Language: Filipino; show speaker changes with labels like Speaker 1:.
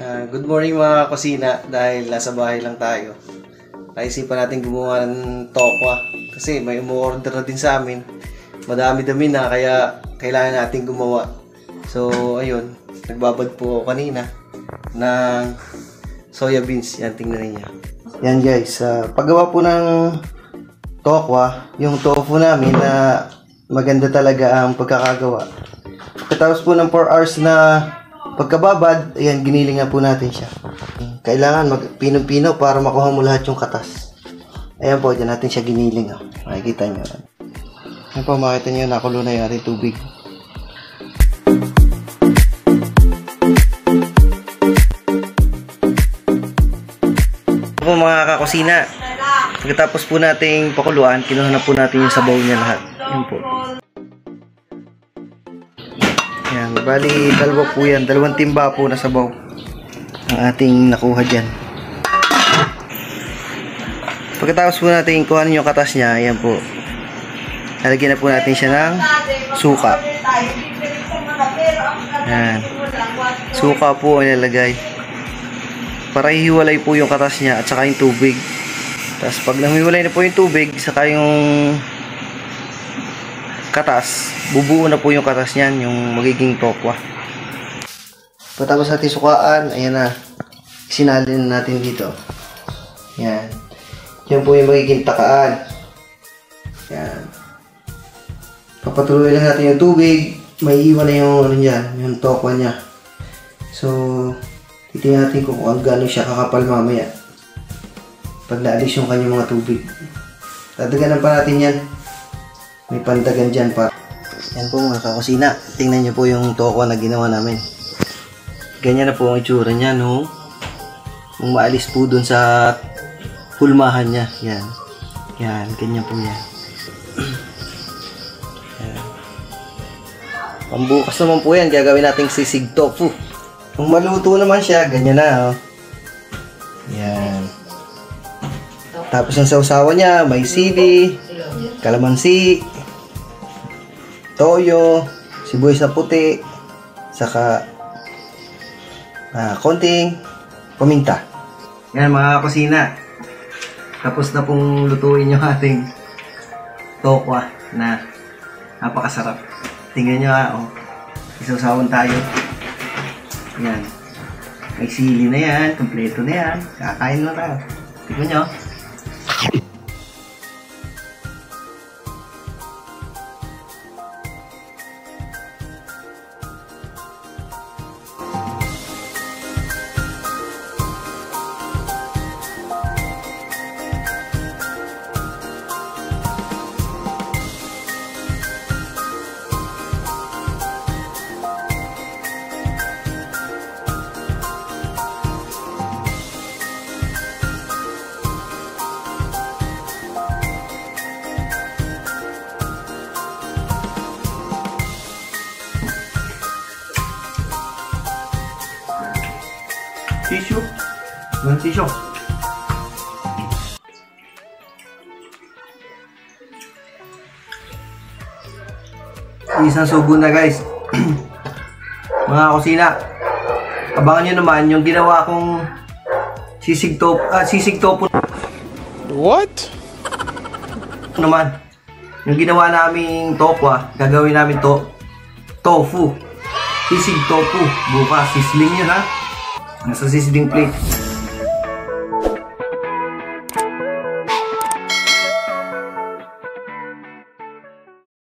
Speaker 1: Ah, good morning mga kusina dahil nasa bahay lang tayo. Naisipan natin gumawa ng tokwa kasi may umu-order na din sa amin. Madami-dami na kaya kailangan natin gumawa. So ayun, nagbabad po ako kanina ng soya beans. Yan, tingnan niyo. Yan guys, uh, paggawa po ng tokwa, yung tofu namin na maganda talaga ang pagkakagawa. Pagkatapos po ng 4 hours na pagkababad, ayan, ginilingan po natin siya. Kailangan mag pinong-pino para makuha mo lahat yung katas. Ayan po, dyan natin siya giniling. Oh. Makikita nyo. Ayan po, makita nyo, nakulo na yung ating tubig. Ito po mga kakusina. Pagkatapos po nating pakuluan, kinuha na po natin yung sabaw niya lahat. Yan po. Yan, bali dalawa po yan. Dalawang timba po na sabaw ang ating nakuha dyan. Pagkatapos po natin kuhanin yung katas niya, ayan po. Lalagyan na po natin siya ng suka. Yan. Suka po ang ilalagay. Para hihiwalay po yung katas niya at saka yung tubig. Tapos pag namiwalay na po yung tubig, saka yung katas, bubuo na po yung katas niyan, yung magiging tokwa. Pagkatapos natin sukaan, ayan na. Sinalin na natin dito. Yan. Yan po yung magiging takaan. Yan. Papatuloy lang natin yung tubig. May iwan na yung ano yung tokwa niya. So, titingnan natin kung gano'n siya kakapal mamaya. Pag naalis yung kanyang mga tubig. Dadaganan pa natin yan. May pandagan dyan pa. Yan po mga kakusina. Tingnan niyo po yung tokwa na ginawa namin. Ganyan na po ang itsura niya, no? Kung maalis po dun sa hulmahan niya. Yan. Yan, ganyan po yan. yan. Pambukas naman po yan, gagawin nating sisig tofu. Kung maluto naman siya, ganyan na, oh. Yan. Tapos ang sausawa niya, may sili, kalamansi, toyo, sibuyas na puti, saka ah, konting paminta. Yan mga kusina. Tapos na pong lutuin yung ating tokwa na napakasarap. Tingnan nyo ha, oh. Isasawan tayo. Yan. May sili na yan, kompleto na yan. Kakain na tayo. Tingnan nyo. Tissue. Walang tissue. Isang subo na guys. Mga kusina. Abangan nyo naman yung ginawa kong sisig top, ah, sisig topo
Speaker 2: What?
Speaker 1: naman. Yung ginawa naming tokwa, gagawin namin to tofu. Sisig tofu. Bukas, sisling yun ha. Nasa sisling plate.